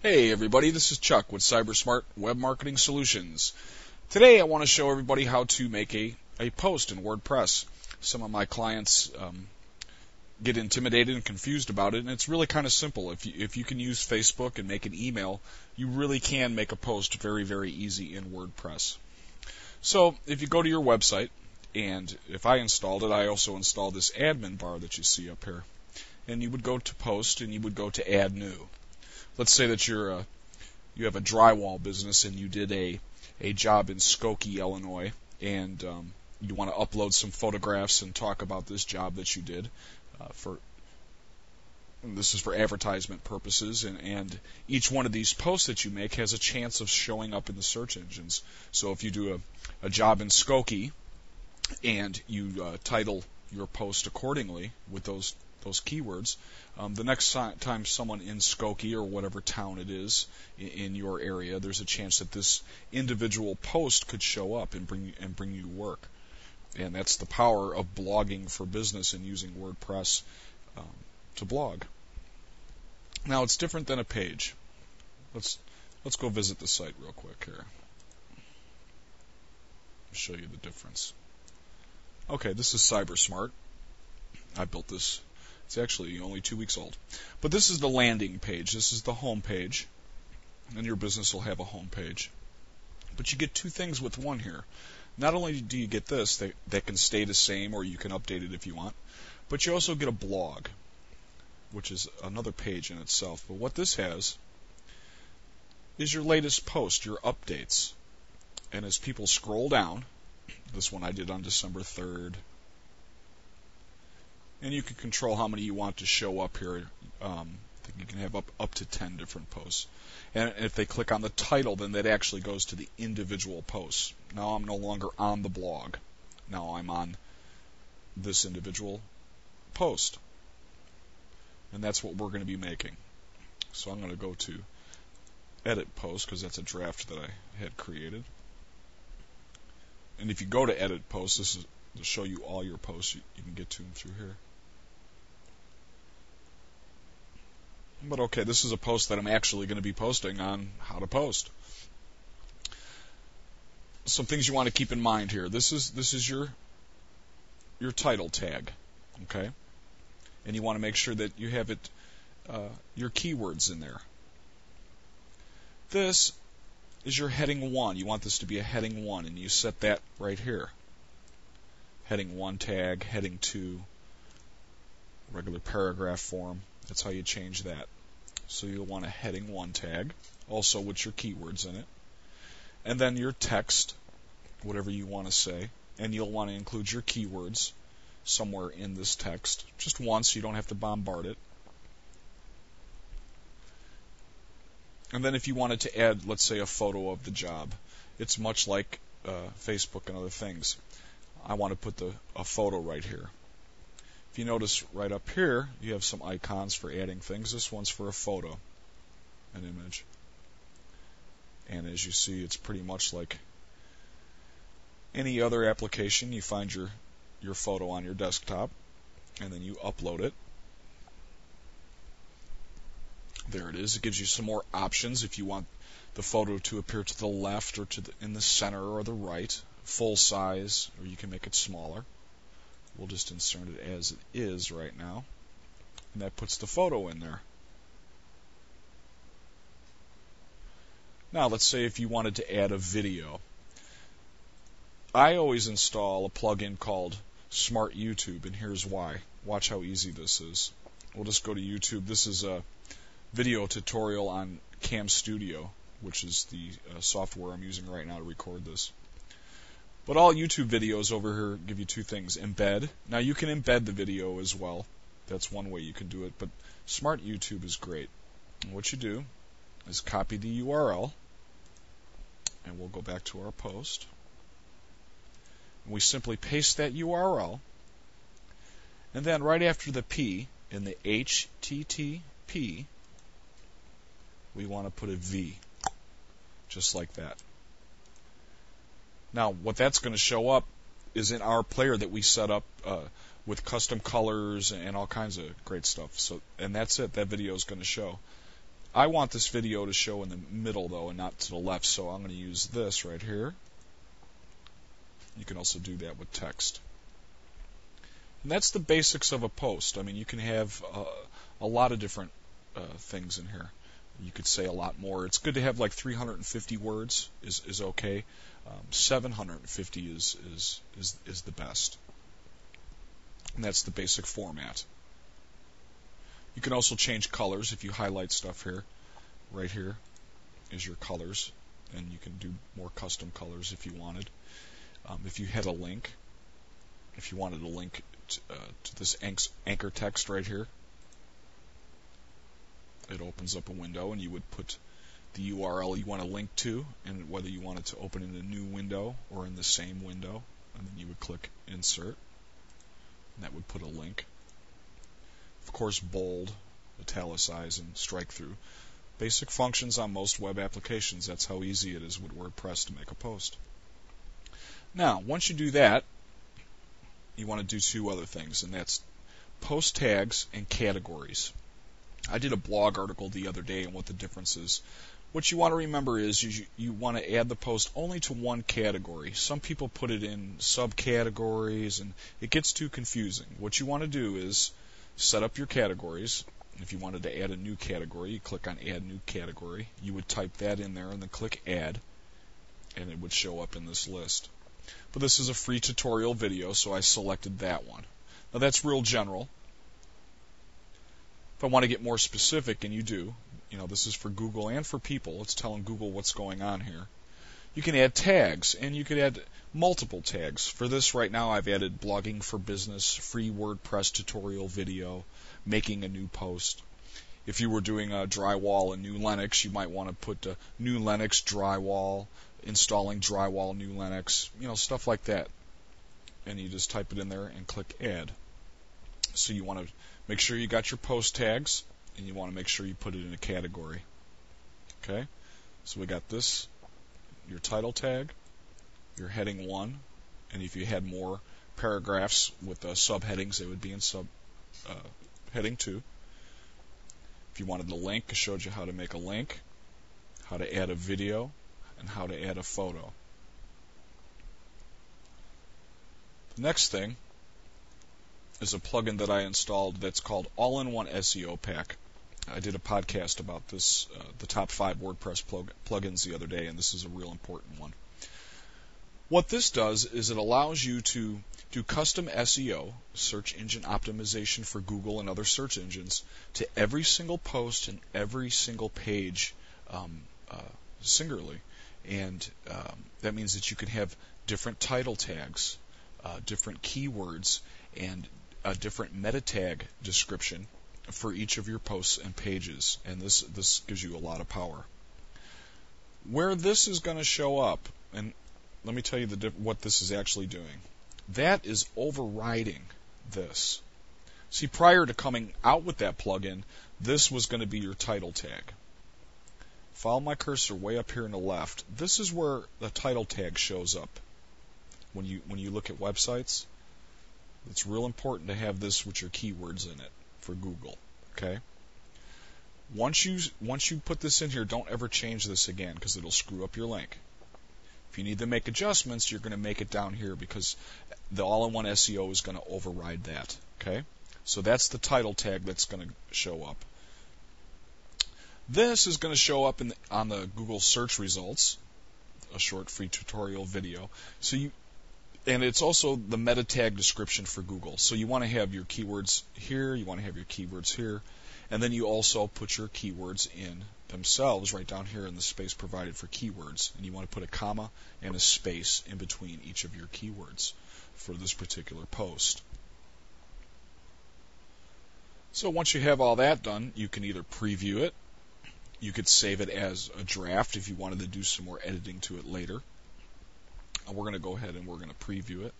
Hey everybody, this is Chuck with CyberSmart Web Marketing Solutions. Today I want to show everybody how to make a, a post in WordPress. Some of my clients um, get intimidated and confused about it, and it's really kind of simple. If you, if you can use Facebook and make an email, you really can make a post very, very easy in WordPress. So if you go to your website, and if I installed it, I also installed this admin bar that you see up here. And you would go to post and you would go to add new let's say that you're a you have a drywall business and you did a a job in Skokie, Illinois, and um, you want to upload some photographs and talk about this job that you did uh, for. this is for advertisement purposes, and, and each one of these posts that you make has a chance of showing up in the search engines. So if you do a, a job in Skokie and you uh, title your post accordingly with those those keywords. Um, the next time someone in Skokie or whatever town it is in, in your area, there's a chance that this individual post could show up and bring and bring you work. And that's the power of blogging for business and using WordPress um, to blog. Now it's different than a page. Let's let's go visit the site real quick here. Show you the difference. Okay, this is CyberSmart. I built this it's actually only two weeks old. But this is the landing page. This is the home page. And your business will have a home page. But you get two things with one here. Not only do you get this, that, that can stay the same or you can update it if you want, but you also get a blog, which is another page in itself. But what this has is your latest post, your updates. And as people scroll down, this one I did on December 3rd, and you can control how many you want to show up here. Um, I think you can have up up to 10 different posts. And if they click on the title, then that actually goes to the individual posts. Now I'm no longer on the blog. Now I'm on this individual post. And that's what we're going to be making. So I'm going to go to edit post because that's a draft that I had created. And if you go to edit post, this is to show you all your posts. You, you can get to them through here. But okay, this is a post that I'm actually going to be posting on how to post. Some things you want to keep in mind here. This is this is your your title tag, okay, and you want to make sure that you have it uh, your keywords in there. This is your heading one. You want this to be a heading one, and you set that right here. Heading one tag, heading two, regular paragraph form. That's how you change that. So you'll want a heading 1 tag, also with your keywords in it. And then your text, whatever you want to say. And you'll want to include your keywords somewhere in this text. Just once, you don't have to bombard it. And then if you wanted to add, let's say, a photo of the job, it's much like uh, Facebook and other things. I want to put the, a photo right here. If you notice right up here, you have some icons for adding things. This one's for a photo, an image. And as you see, it's pretty much like any other application. You find your, your photo on your desktop, and then you upload it. There it is. It gives you some more options if you want the photo to appear to the left or to the, in the center or the right, full size, or you can make it smaller. We'll just insert it as it is right now. And that puts the photo in there. Now, let's say if you wanted to add a video. I always install a plugin called Smart YouTube, and here's why. Watch how easy this is. We'll just go to YouTube. This is a video tutorial on Cam Studio, which is the uh, software I'm using right now to record this. But all YouTube videos over here give you two things. Embed. Now you can embed the video as well. That's one way you can do it. But Smart YouTube is great. And what you do is copy the URL. And we'll go back to our post. And we simply paste that URL. And then right after the P in the HTTP, we want to put a V. Just like that. Now, what that's going to show up is in our player that we set up uh, with custom colors and all kinds of great stuff. So, and that's it. That video is going to show. I want this video to show in the middle though and not to the left, so I'm going to use this right here. You can also do that with text. And that's the basics of a post. I mean, you can have uh, a lot of different uh, things in here. You could say a lot more. It's good to have like 350 words is is okay. Um, 750 is is is is the best. And that's the basic format. You can also change colors if you highlight stuff here. Right here is your colors, and you can do more custom colors if you wanted. Um, if you had a link, if you wanted a link to, uh, to this anchor text right here, it opens up a window and you would put the URL you want to link to and whether you want it to open in a new window or in the same window and then you would click insert and that would put a link. Of course bold italicize and strike through. Basic functions on most web applications that's how easy it is with WordPress to make a post. Now once you do that you want to do two other things and that's post tags and categories. I did a blog article the other day on what the difference is. What you want to remember is you, you want to add the post only to one category. Some people put it in subcategories and it gets too confusing. What you want to do is set up your categories. If you wanted to add a new category, you click on add new category. You would type that in there and then click add and it would show up in this list. But this is a free tutorial video, so I selected that one. Now that's real general. If I want to get more specific, and you do, you know, this is for Google and for people, it's telling Google what's going on here. You can add tags, and you could add multiple tags. For this right now, I've added blogging for business, free WordPress tutorial video, making a new post. If you were doing a drywall in New Lenox, you might want to put New Lenox drywall, installing drywall New Lenox, you know, stuff like that. And you just type it in there and click add. So you want to Make sure you got your post tags, and you want to make sure you put it in a category. Okay? So we got this, your title tag, your heading 1, and if you had more paragraphs with uh, subheadings, they would be in sub uh, heading 2. If you wanted the link, it showed you how to make a link, how to add a video, and how to add a photo. The next thing is a plugin that I installed that's called All-in-One SEO Pack. I did a podcast about this, uh, the top five WordPress plug- plugins the other day, and this is a real important one. What this does is it allows you to do custom SEO, search engine optimization for Google and other search engines, to every single post and every single page um, uh, singularly. And um, that means that you can have different title tags, uh, different keywords, and a different meta tag description for each of your posts and pages, and this this gives you a lot of power. Where this is going to show up, and let me tell you the, what this is actually doing. That is overriding this. See, prior to coming out with that plugin, this was going to be your title tag. Follow my cursor way up here in the left. This is where the title tag shows up when you when you look at websites. It's real important to have this with your keywords in it for Google. Okay. Once you once you put this in here, don't ever change this again because it'll screw up your link. If you need to make adjustments, you're going to make it down here because the all-in-one SEO is going to override that. Okay. So that's the title tag that's going to show up. This is going to show up the, on the Google search results, a short free tutorial video. So you and it's also the meta tag description for Google. So you want to have your keywords here, you want to have your keywords here, and then you also put your keywords in themselves right down here in the space provided for keywords. And you want to put a comma and a space in between each of your keywords for this particular post. So once you have all that done, you can either preview it, you could save it as a draft if you wanted to do some more editing to it later we're going to go ahead and we're going to preview it.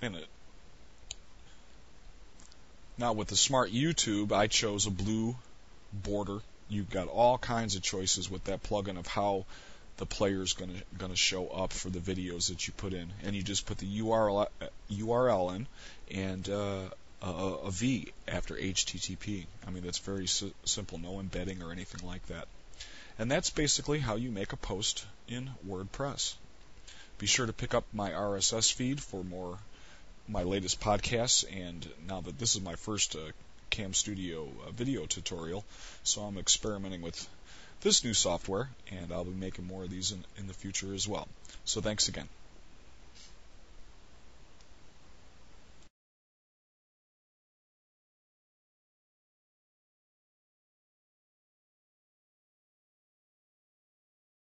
And it, now with the Smart YouTube, I chose a blue border. You've got all kinds of choices with that plugin of how the player is going to going to show up for the videos that you put in, and you just put the URL URL in and uh, a, a V after HTTP. I mean that's very si- simple, no embedding or anything like that. And that's basically how you make a post in WordPress. Be sure to pick up my RSS feed for more my latest podcasts. And now that this is my first uh, Cam Studio uh, video tutorial, so I'm experimenting with this new software, and I'll be making more of these in, in the future as well. So thanks again.